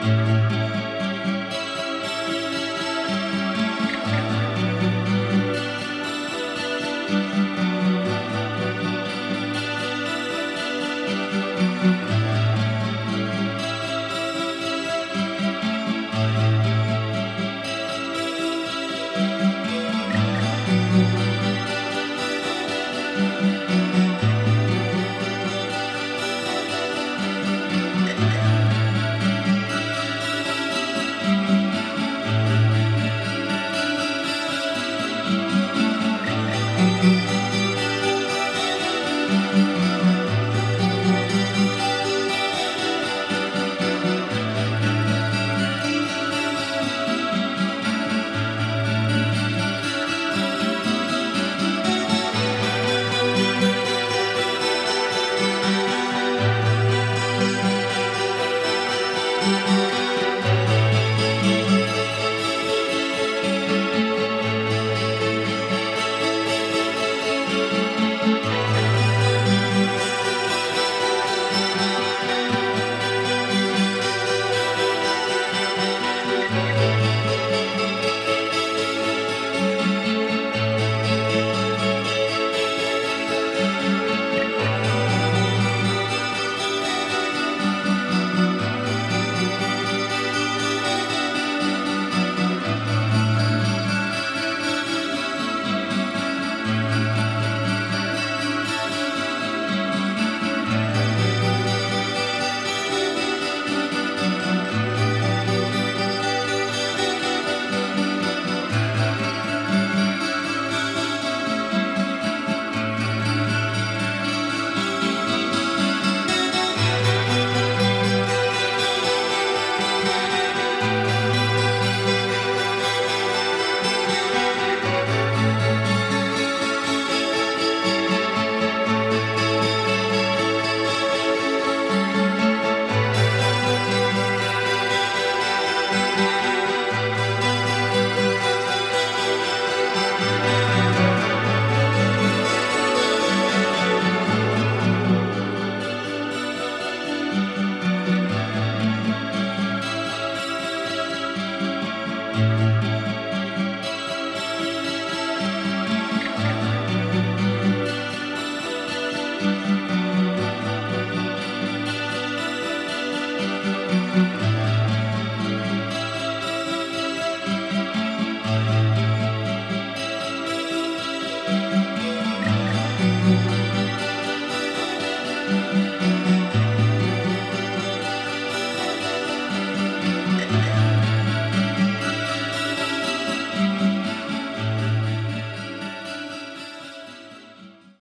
Música